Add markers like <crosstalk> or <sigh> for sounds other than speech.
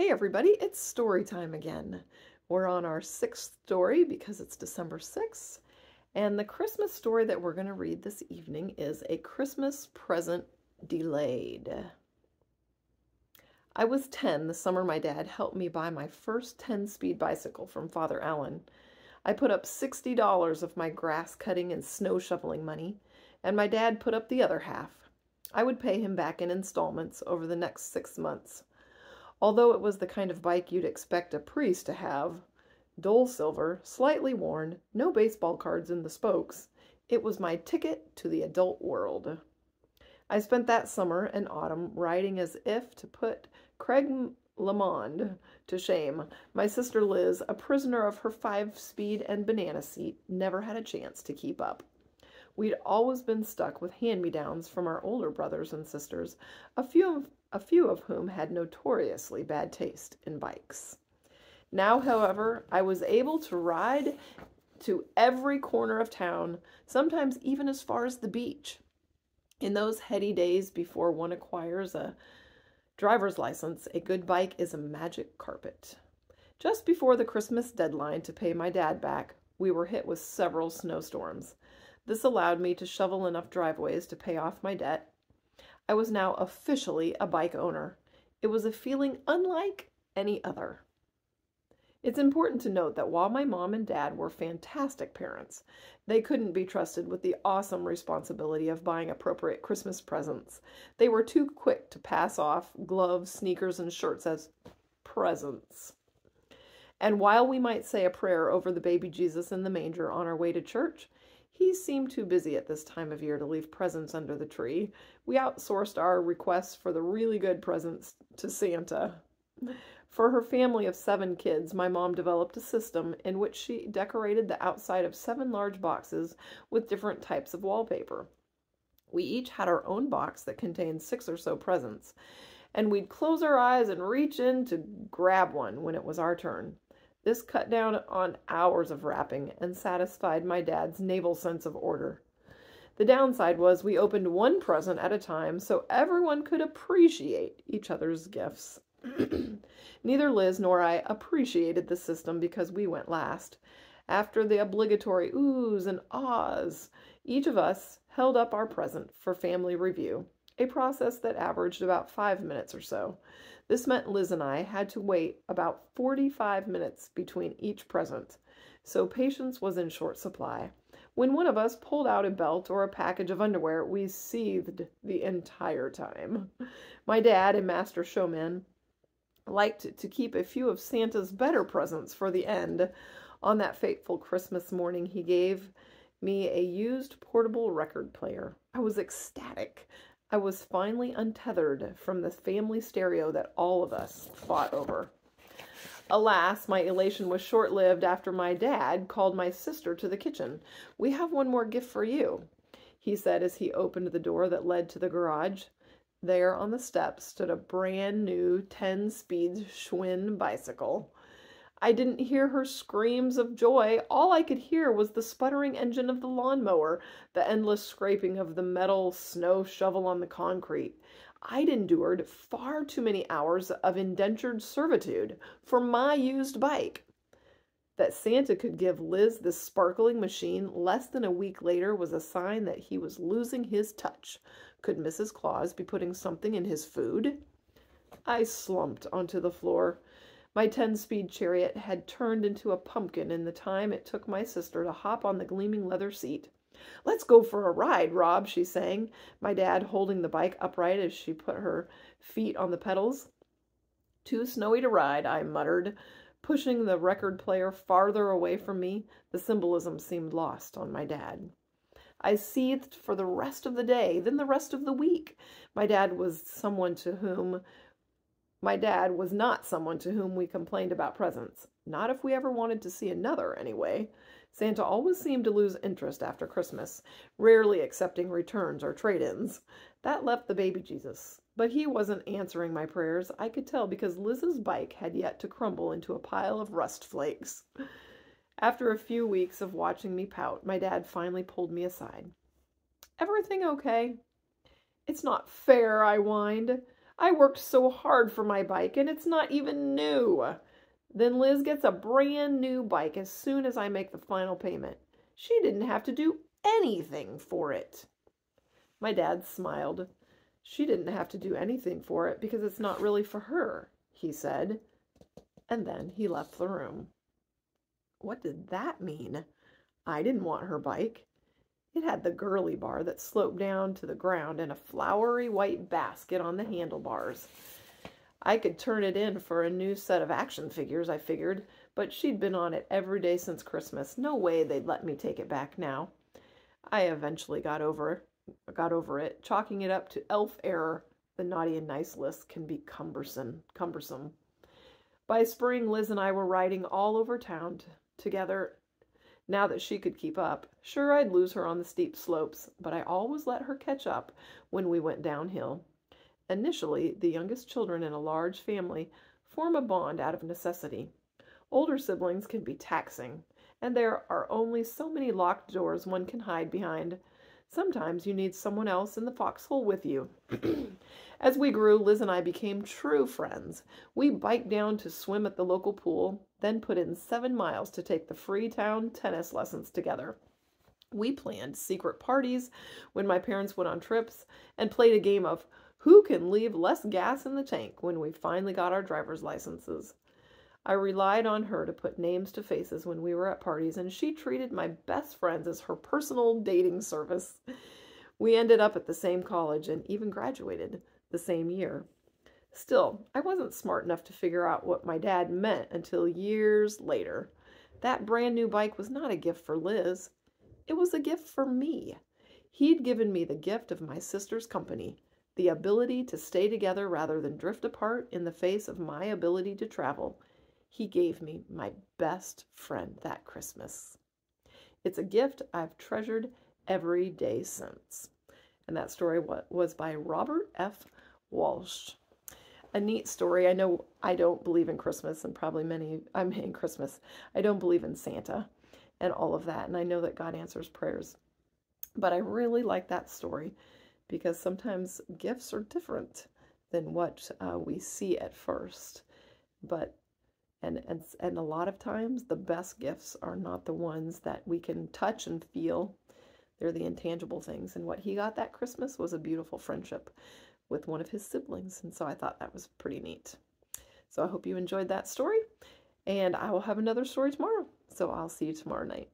Hey everybody, it's story time again. We're on our sixth story because it's December 6th. And the Christmas story that we're going to read this evening is A Christmas Present Delayed. I was 10 the summer my dad helped me buy my first 10 speed bicycle from Father Allen. I put up $60 of my grass cutting and snow shoveling money, and my dad put up the other half. I would pay him back in installments over the next six months. Although it was the kind of bike you'd expect a priest to have, dull silver, slightly worn, no baseball cards in the spokes, it was my ticket to the adult world. I spent that summer and autumn riding as if to put Greg LeMond to shame. My sister Liz, a prisoner of her five speed and banana seat, never had a chance to keep up. We'd always been stuck with hand me downs from our older brothers and sisters, a few of a few of whom had notoriously bad taste in bikes. Now, however, I was able to ride to every corner of town, sometimes even as far as the beach. In those heady days before one acquires a driver's license, a good bike is a magic carpet. Just before the Christmas deadline to pay my dad back, we were hit with several snowstorms. This allowed me to shovel enough driveways to pay off my debt I was now officially a bike owner. It was a feeling unlike any other. It's important to note that while my mom and dad were fantastic parents, they couldn't be trusted with the awesome responsibility of buying appropriate Christmas presents. They were too quick to pass off gloves, sneakers, and shirts as presents. And while we might say a prayer over the baby Jesus in the manger on our way to church, he seemed too busy at this time of year to leave presents under the tree. We outsourced our requests for the really good presents to Santa. For her family of seven kids, my mom developed a system in which she decorated the outside of seven large boxes with different types of wallpaper. We each had our own box that contained six or so presents, and we'd close our eyes and reach in to grab one when it was our turn. This cut down on hours of wrapping and satisfied my dad's naval sense of order. The downside was we opened one present at a time so everyone could appreciate each other's gifts. <clears throat> Neither Liz nor I appreciated the system because we went last. After the obligatory oohs and ahs, each of us held up our present for family review, a process that averaged about five minutes or so. This meant Liz and I had to wait about 45 minutes between each present, so patience was in short supply. When one of us pulled out a belt or a package of underwear, we seethed the entire time. My dad, a master showman, liked to keep a few of Santa's better presents for the end. On that fateful Christmas morning, he gave me a used portable record player. I was ecstatic. I was finally untethered from the family stereo that all of us fought over. Alas, my elation was short lived after my dad called my sister to the kitchen. We have one more gift for you, he said as he opened the door that led to the garage. There on the steps stood a brand new 10 speed Schwinn bicycle. I didn't hear her screams of joy. All I could hear was the sputtering engine of the lawnmower, the endless scraping of the metal snow shovel on the concrete. I'd endured far too many hours of indentured servitude for my used bike. That Santa could give Liz this sparkling machine less than a week later was a sign that he was losing his touch. Could Mrs. Claus be putting something in his food? I slumped onto the floor. My 10 speed chariot had turned into a pumpkin in the time it took my sister to hop on the gleaming leather seat. Let's go for a ride, Rob, she sang, my dad holding the bike upright as she put her feet on the pedals. Too snowy to ride, I muttered, pushing the record player farther away from me. The symbolism seemed lost on my dad. I seethed for the rest of the day, then the rest of the week. My dad was someone to whom my dad was not someone to whom we complained about presents. Not if we ever wanted to see another, anyway. Santa always seemed to lose interest after Christmas, rarely accepting returns or trade ins. That left the baby Jesus. But he wasn't answering my prayers. I could tell because Liz's bike had yet to crumble into a pile of rust flakes. After a few weeks of watching me pout, my dad finally pulled me aside. Everything okay? It's not fair, I whined. I worked so hard for my bike and it's not even new. Then Liz gets a brand new bike as soon as I make the final payment. She didn't have to do anything for it. My dad smiled. She didn't have to do anything for it because it's not really for her, he said. And then he left the room. What did that mean? I didn't want her bike. It had the girly bar that sloped down to the ground and a flowery white basket on the handlebars. I could turn it in for a new set of action figures, I figured, but she'd been on it every day since Christmas. No way they'd let me take it back now. I eventually got over got over it, chalking it up to elf error. The naughty and nice list can be cumbersome. Cumbersome. By spring, Liz and I were riding all over town together now that she could keep up. Sure, I'd lose her on the steep slopes, but I always let her catch up when we went downhill. Initially, the youngest children in a large family form a bond out of necessity. Older siblings can be taxing, and there are only so many locked doors one can hide behind. Sometimes you need someone else in the foxhole with you. <clears throat> As we grew, Liz and I became true friends. We biked down to swim at the local pool, then put in seven miles to take the Freetown tennis lessons together. We planned secret parties when my parents went on trips and played a game of who can leave less gas in the tank when we finally got our driver's licenses. I relied on her to put names to faces when we were at parties, and she treated my best friends as her personal dating service. We ended up at the same college and even graduated the same year. Still, I wasn't smart enough to figure out what my dad meant until years later. That brand new bike was not a gift for Liz, it was a gift for me. He'd given me the gift of my sister's company, the ability to stay together rather than drift apart in the face of my ability to travel. He gave me my best friend that Christmas. It's a gift I've treasured every day since. And that story was by Robert F. Walsh. A neat story. I know I don't believe in Christmas, and probably many, I mean, Christmas. I don't believe in Santa and all of that. And I know that God answers prayers. But I really like that story because sometimes gifts are different than what uh, we see at first. But and, and and a lot of times the best gifts are not the ones that we can touch and feel. They're the intangible things. And what he got that Christmas was a beautiful friendship with one of his siblings. And so I thought that was pretty neat. So I hope you enjoyed that story. And I will have another story tomorrow. So I'll see you tomorrow night.